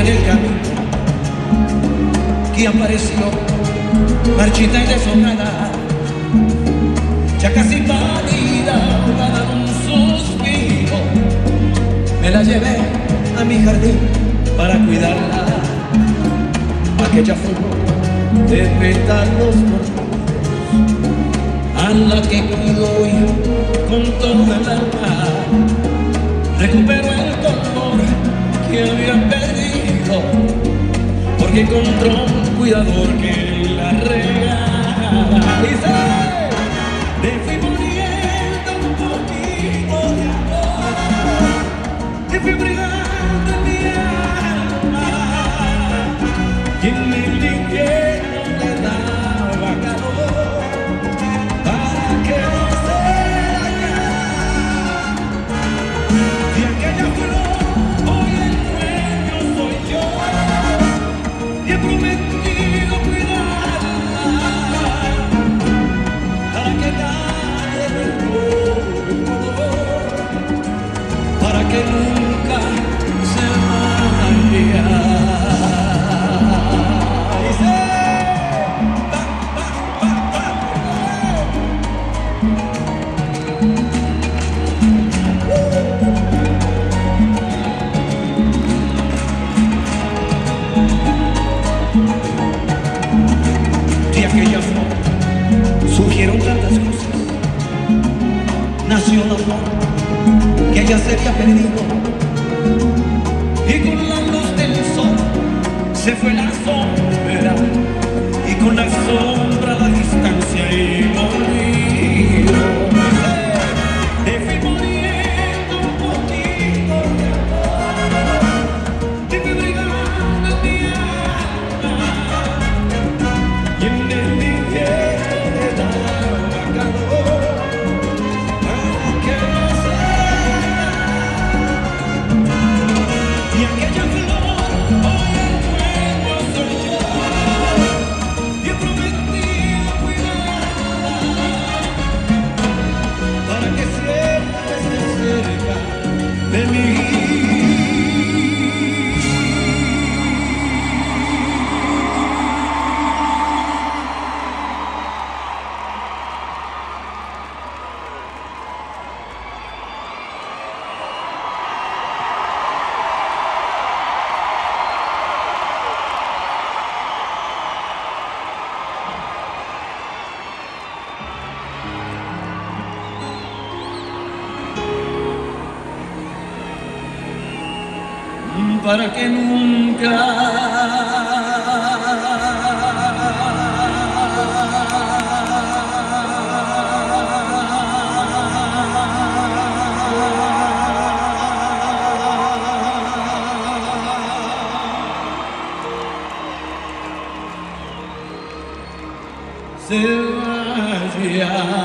en el camino que apareció marchita y deshojada, ya casi pálida, para un suspiro. Me la llevé a mi jardín para cuidarla, aquella flor de pétalos porque encontró un cuidador que la regala. Se le fui poniendo un poquito de amor, y fui brigando flor surgieron tantas cosas. Nació la flor que ella se había perdido. Y con la luz del sol se fue la sombra. para que nunca se vaya.